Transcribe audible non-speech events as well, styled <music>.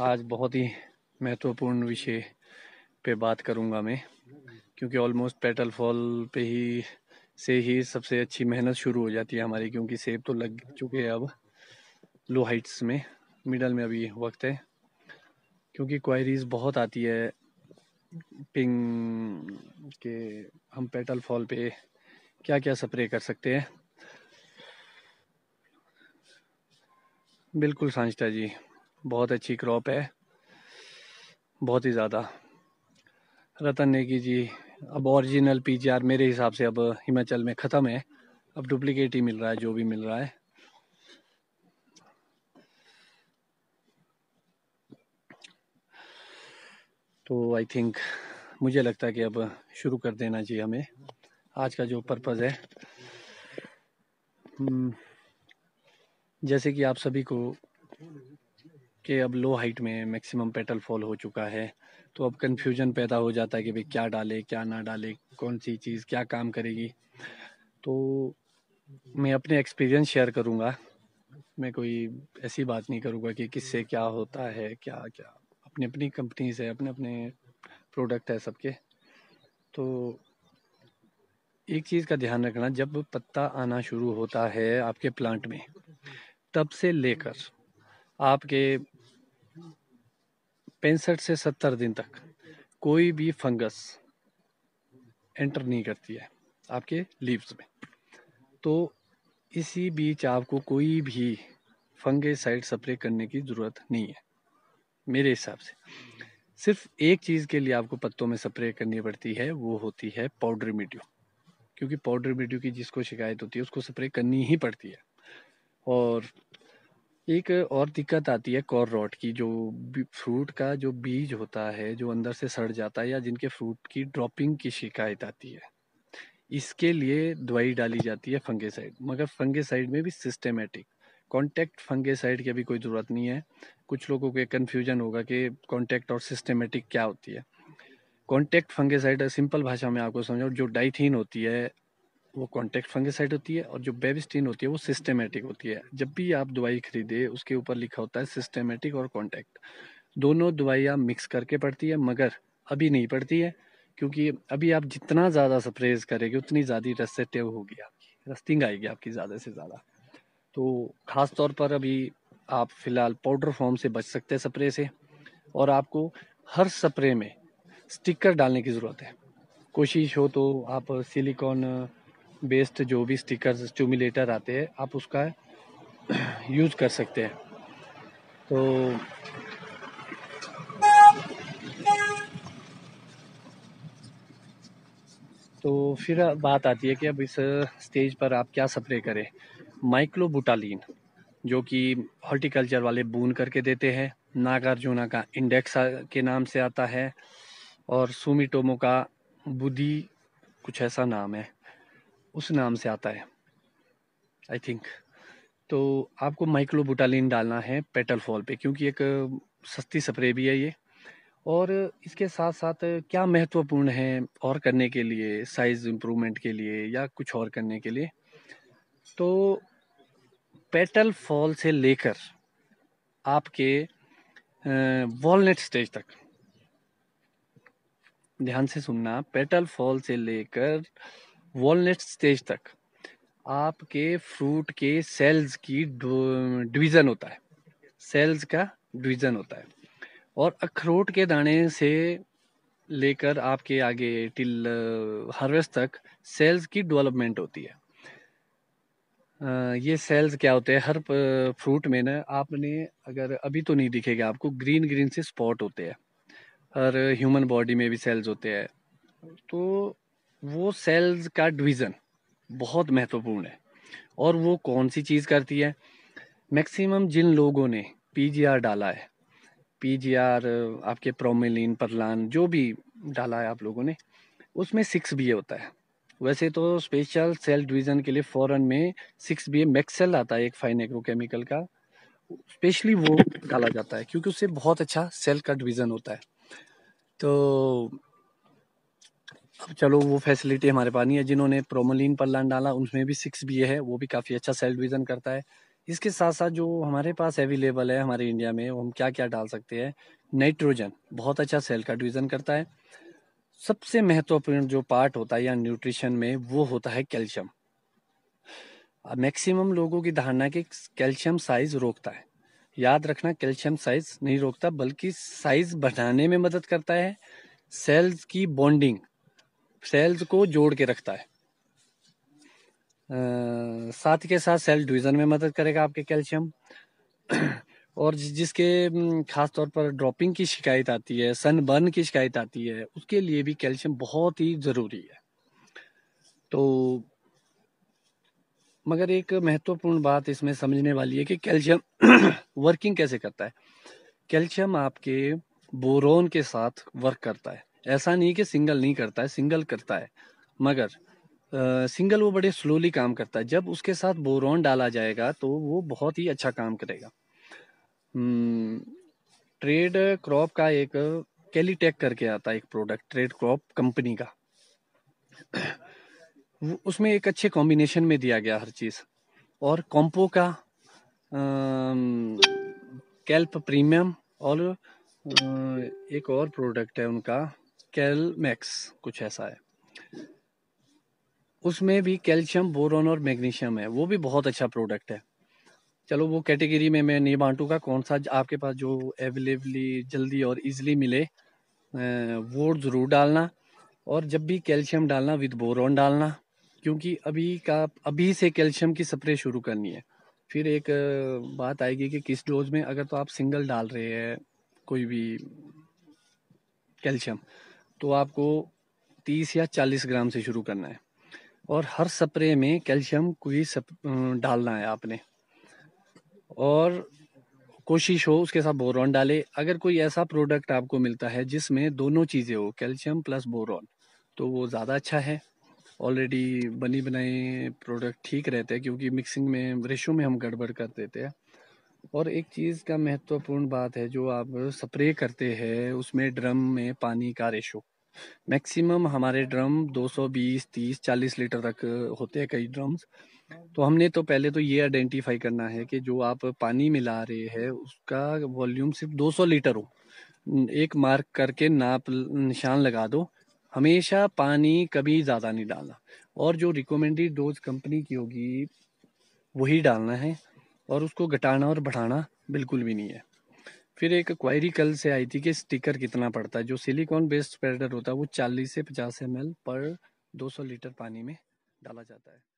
आज बहुत ही महत्वपूर्ण विषय पे बात करूँगा मैं, क्योंकि ऑलमोस्ट पेटल फॉल पे ही, से ही सबसे अच्छी मेहनत शुरू हो जाती है हमारी, क्योंकि सेब तो लग चुके हैं अब लो हाइट्स में मिडल में अभी वक्त है, क्योंकि क्वायरीज बहुत आती है पिंग के, हम पेटल फॉल पे क्या क्या स्प्रे कर सकते हैं। बिल्कुल सांचता जी। बहुत अच्छी क्रॉप है। बहुत ही ज़्यादा। रतन नेगी जी अब ओरिजिनल पीजीआर मेरे हिसाब से अब हिमाचल में ख़त्म है। अब डुप्लीकेट ही मिल रहा है जो भी मिल रहा है। तो आई थिंक मुझे लगता है कि अब शुरू कर देना चाहिए हमें। आज का जो पर्पज़ है। हम्म, जैसे कि आप सभी को कि अब लो हाइट में मैक्सिमम पेटल फॉल हो चुका है तो अब कन्फ्यूज़न पैदा हो जाता है कि भाई क्या डाले, क्या ना डाले, कौन सी चीज़ क्या काम करेगी। तो मैं अपने एक्सपीरियंस शेयर करूँगा। मैं कोई ऐसी बात नहीं करूँगा कि किससे क्या होता है, क्या क्या। अपनी अपनी कंपनी से अपने अपने प्रोडक्ट है सबके। तो एक चीज़ का ध्यान रखना, जब पत्ता आना शुरू होता है आपके प्लांट में, तब से लेकर आपके पैंसठ से सत्तर दिन तक कोई भी फंगस एंटर नहीं करती है आपके लीव्स में। तो इसी बीच आपको कोई भी फंगेसाइड स्प्रे करने की ज़रूरत नहीं है, मेरे हिसाब से। सिर्फ़ एक चीज़ के लिए आपको पत्तों में स्प्रे करनी पड़ती है, वो होती है पाउडर मीडियो। क्योंकि पाउडर मीडियो की जिसको शिकायत होती है, उसको स्प्रे करनी ही पड़ती है। और एक और दिक्कत आती है कॉर रॉट की, जो फ्रूट का जो बीज होता है, जो अंदर से सड़ जाता है या जिनके फ्रूट की ड्रॉपिंग की शिकायत आती है, इसके लिए दवाई डाली जाती है फंगेसाइड। मगर फंगेसाइड में भी सिस्टेमेटिक कॉन्टैक्ट फंगेसाइड की अभी कोई ज़रूरत नहीं है। कुछ लोगों को कन्फ्यूज़न होगा कि कॉन्टैक्ट और सिस्टेमेटिक क्या होती है। कॉन्टैक्ट फंगेसाइड, सिंपल भाषा में आपको समझाओ जो डाइथीन होती है वो कॉन्टैक्ट फंगिसाइड होती है और जो बेबिस्टीन होती है वो सिस्टेमेटिक होती है। जब भी आप दवाई खरीदे, उसके ऊपर लिखा होता है सिस्टेमेटिक और कॉन्टैक्ट दोनों दवाइयाँ मिक्स करके पड़ती है, मगर अभी नहीं पड़ती है, क्योंकि अभी आप जितना ज़्यादा स्प्रेज करेंगे, उतनी ज़्यादा रसेटिव होगी आपकी रस्टिंग आएगी आपकी ज़्यादा से ज़्यादा। तो ख़ास तौर पर अभी आप फ़िलहाल पाउडर फॉर्म से बच सकते हैं स्प्रे से, और आपको हर स्प्रे में स्टिकर डालने की ज़रूरत है। कोशिश हो तो आप सिलिकॉन बेस्ड जो भी स्टिकर्स स्टूमिलेटर आते हैं, आप उसका यूज़ कर सकते हैं। तो तो फिर बात आती है कि अब इस स्टेज पर आप क्या स्प्रे करें? माइक्लोबुटालीन जो कि हॉर्टिकल्चर वाले बून करके देते हैं। नागार्जुना का इंडेक्स के नाम से आता है और सुमिटोमो का बुद्धि कुछ ऐसा नाम है। उस नाम से आता है आई थिंक तो आपको माइक्लोबुटालिन डालना है पेटल फॉल पे, क्योंकि एक सस्ती स्प्रे भी है ये। और इसके साथ साथ क्या महत्वपूर्ण है और करने के लिए साइज़ इम्प्रूवमेंट के लिए या कुछ और करने के लिए? तो पेटल फॉल से लेकर आपके वॉलनेट स्टेज तक, ध्यान से सुनना पेटल फॉल से लेकर वॉलनेट स्टेज तक, आपके फ्रूट के सेल्स की डिवीज़न होता है। सेल्स का डिवीज़न होता है। और अखरोट के दाने से लेकर आपके आगे टिल हार्वेस्ट तक सेल्स की डेवलपमेंट होती है। ये सेल्स क्या होते हैं? हर फ्रूट में ना आपने अगर अभी तो नहीं दिखेगा आपको ग्रीन ग्रीन से स्पॉट होते हैं। हर ह्यूमन बॉडी में भी सेल्स होते हैं। तो वो सेल्स का डिवीज़न बहुत महत्वपूर्ण है। और वो कौन सी चीज़ करती है? मैक्सिमम जिन लोगों ने पीजीआर डाला है पीजीआर आपके प्रोमिलिन परलान जो भी डाला है आप लोगों ने, उसमें सिक्स बी होता है। वैसे तो स्पेशल सेल डिवीज़न के लिए फॉरन में सिक्स बी मैक्सेल आता है एक फाइन एग्रोकेमिकल का। स्पेशली वो डाला जाता है, क्योंकि उससे बहुत अच्छा सेल का डिवीज़न होता है। तो अब चलो, वो फैसिलिटी हमारे पास नहीं है। जिन्होंने प्रोमोलिन पर लैंड डाला, उसमें भी सिक्स बी है, वो भी काफ़ी अच्छा सेल डिवीज़न करता है। इसके साथ साथ जो हमारे पास अवेलेबल है हमारे इंडिया में हम क्या क्या डाल सकते हैं? नाइट्रोजन बहुत अच्छा सेल का डिवीज़न करता है। सबसे महत्वपूर्ण जो पार्ट होता है या न्यूट्रिशन में, वो होता है कैल्शियम मैक्सिमम लोगों की धारणा कि कैल्शियम साइज़ रोकता है। याद रखना कैल्शियम साइज़ नहीं रोकता, बल्कि साइज़ बढ़ाने में मदद करता है। सेल्स की बॉन्डिंग सेल्स को जोड़ के रखता है। आ, साथ के साथ सेल डिवीज़न में मदद करेगा आपके कैल्शियम और जिसके खास तौर पर ड्रॉपिंग की शिकायत आती है सन बर्न की शिकायत आती है उसके लिए भी कैल्शियम बहुत ही ज़रूरी है। तो मगर एक महत्वपूर्ण बात इसमें समझने वाली है कि कैल्शियम वर्किंग <coughs> कैसे करता है? कैल्शियम आपके बोरोन के साथ वर्क करता है। ऐसा नहीं कि सिंगल नहीं करता है सिंगल करता है। मगर आ, सिंगल वो बड़े स्लोली काम करता है। जब उसके साथ बोरोन डाला जाएगा तो वो बहुत ही अच्छा काम करेगा। ट्रेड क्रॉप का एक कैलीटेक करके आता है एक प्रोडक्ट ट्रेड क्रॉप कंपनी का। उसमें एक अच्छे कॉम्बिनेशन में दिया गया हर चीज़। और कॉम्पो का कैल्प प्रीमियम और एक और प्रोडक्ट है उनका। कैल मैक्स कुछ ऐसा है। उसमें भी कैल्शियम, बोरोन और मैग्नीशियम है। वो भी बहुत अच्छा प्रोडक्ट है। चलो वो कैटेगरी में मैं नहीं बांटूँगा। कौन सा आपके पास जो अवेलेबली जल्दी और इजीली मिले वो ज़रूर डालना। और जब भी कैल्शियम डालना विद बोरोन डालना, क्योंकि अभी का, अभी से कैल्शियम की स्प्रे शुरू करनी है। फिर एक बात आएगी कि किस डोज में, अगर तो आप सिंगल डाल रहे हैं, कोई भी कैल्शियम। तो आपको 30 या 40 ग्राम से शुरू करना है। और हर स्प्रे में कैल्शियम कोई डालना है आपने। और कोशिश हो उसके साथ बोरॉन डाले। अगर कोई ऐसा प्रोडक्ट आपको मिलता है जिसमें दोनों चीज़ें हो, कैल्शियम प्लस बोरॉन तो वो ज़्यादा अच्छा है। ऑलरेडी बनी बनाई प्रोडक्ट ठीक रहते हैं, क्योंकि मिक्सिंग में, रेशो में हम गड़बड़ कर देते हैं। और एक चीज़ का महत्वपूर्ण बात है जो आप स्प्रे करते हैं उसमें ड्रम में पानी का रेशो। मैक्सिमम हमारे ड्रम 220, 30, 40 लीटर तक होते हैं कई ड्रम्स। तो हमने तो पहले तो ये आइडेंटिफाई करना है कि जो आप पानी मिला रहे हैं उसका वॉल्यूम सिर्फ़ 200 लीटर हो। एक मार्क करके नाप निशान लगा दो। हमेशा पानी कभी ज़्यादा नहीं डालना। और जो रिकमेंडेड डोज कंपनी की होगी वही डालना है। और उसको घटाना और बढ़ाना बिल्कुल भी नहीं है। फिर एक क्वायरी कल से आई थी कि स्टिकर कितना पड़ता है। जो सिलिकॉन बेस्ड स्प्रेडर होता है, वो 40 से 50 एम पर 200 लीटर पानी में डाला जाता है।